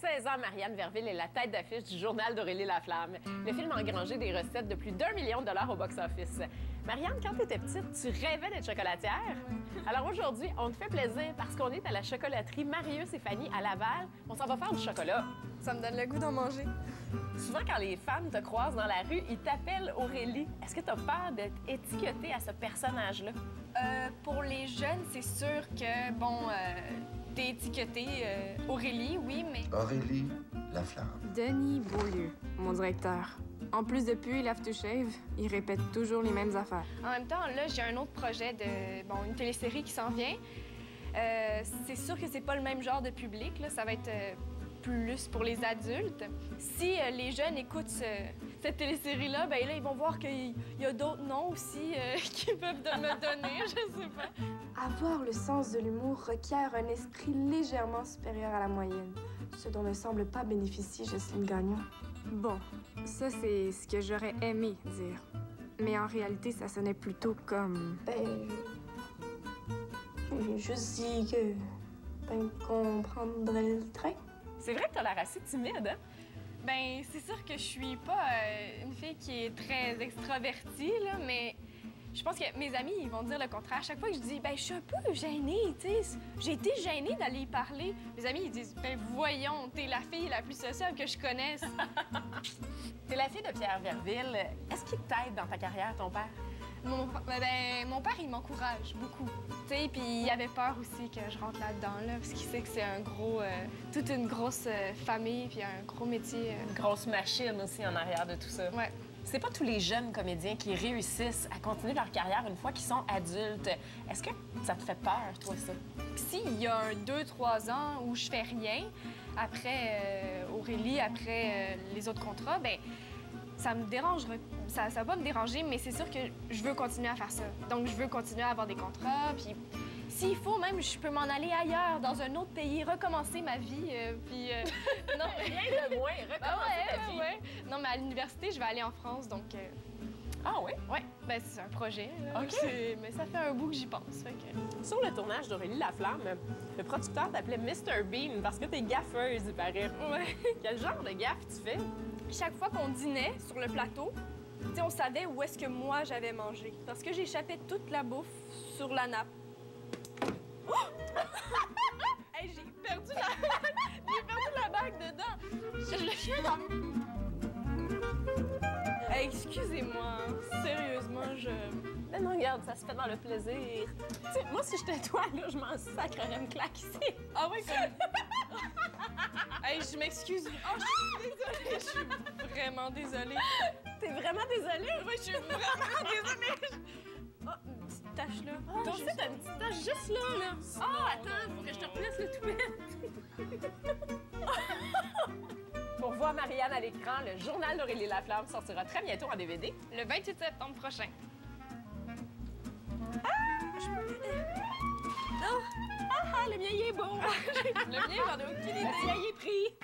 16 ans, Marianne Verville est la tête d'affiche du journal d'Aurélie Laflamme. Le film a engrangé des recettes de plus d'un million de dollars au box-office. Marianne, quand tu étais petite, tu rêvais d'être chocolatière? Alors aujourd'hui, on te fait plaisir parce qu'on est à la chocolaterie Marius et Fanny à Laval. On s'en va faire du chocolat. Ça me donne le goût d'en manger. Souvent, quand les femmes te croisent dans la rue, ils t'appellent Aurélie. Est-ce que tu as peur d'être étiquetée à ce personnage-là? Euh, pour les jeunes, c'est sûr que, bon, euh, t'es étiquetée euh, Aurélie, oui, mais... Aurélie Laflamme. Denis Beaulieu, mon directeur. En plus de puer Shave, il répète toujours les mêmes affaires. En même temps, là, j'ai un autre projet de, bon, une télésérie qui s'en vient. Euh, c'est sûr que c'est pas le même genre de public, là. Ça va être euh, plus pour les adultes. Si euh, les jeunes écoutent ce- cette télésérie-là, ben là, ils vont voir qu'il y a d'autres noms aussi euh, qu'ils peuvent me donner, je sais pas. Avoir le sens de l'humour requiert un esprit légèrement supérieur à la moyenne, ce dont ne semble pas bénéficier Jocelyne Gagnon. Bon, ça c'est ce que j'aurais aimé dire. Mais en réalité, ça sonnait plutôt comme... Ben, j'ai juste dit que. Ben, qu'on prendrait le train. C'est vrai que t'as l'air assez timide, hein? Ben, c'est sûr que je suis pas euh, une fille qui est très extravertie, mais je pense que mes amis, vont dire le contraire. À chaque fois que je dis, ben, je suis un peu gênée, tu sais, j'ai été gênée d'aller y parler. Mes amis, disent, ben, voyons, t'es la fille la plus sociable que je connaisse. T'es la fille de Pierre Verville. Est-ce qu'il t'aide dans ta carrière, ton père? Mon, ben, mon père, il m'encourage beaucoup. Puis il avait peur aussi que je rentre là-dedans, là, parce qu'il sait que c'est un gros, euh, toute une grosse euh, famille, puis un gros métier. euh. Une grosse machine aussi en arrière de tout ça. Ouais. C'est pas tous les jeunes comédiens qui réussissent à continuer leur carrière une fois qu'ils sont adultes. Est-ce que ça te fait peur, toi, ça? S'il y a un 2-3 ans où je fais rien, après Aurélie, après les autres contrats, ben ça me dérange. Ça, ça va me déranger, mais c'est sûr que je veux continuer à faire ça. Donc, je veux continuer à avoir des contrats, puis s'il faut, même, je peux m'en aller ailleurs, dans un autre pays, recommencer ma vie, euh, puis... euh, non, mais... Rien de moins, Ah recommencer ouais, ta vie. ouais. Non, mais à l'université, je vais aller en France, donc... euh, Ah oui? ouais, ben c'est un projet, là. OK. Mais ça fait un bout que j'y pense, fait que... Sur le tournage d'Aurélie Laflamme, le producteur t'appelait Mr. Bean parce que t'es gaffeuse, il paraît. Ouais. Quel genre de gaffe tu fais? Chaque fois qu'on dînait sur le plateau, on savait où est-ce que moi j'avais mangé. Parce que j'échappais toute la bouffe sur la nappe. Oh! Hey, j'ai perdu la j'ai perdu la bague dedans. Je, je- Hey, excusez-moi. Sérieusement, je. Non, regarde, ça se fait dans le plaisir. Tu sais, moi, si j'étais toi, là, je m'en sacrerais une claque ici. Ah ouais, comme. hey, je m'excuse. Oh, je suis désolée. Je suis vraiment désolée. T'es vraiment désolée? Oui, je suis vraiment désolée. Oh, une petite tache là. Toi aussi, t'as une petite tache juste là, là. Ah, attends, faut que je te replace le toupette. Pour voir Marianne à l'écran, le journal d'Aurélie Laflamme sortira très bientôt en DVD. Le 28 septembre prochain. Ah, le mien, il est beau. Le mien, j'en ai aucune idée. Le tien, il est pris.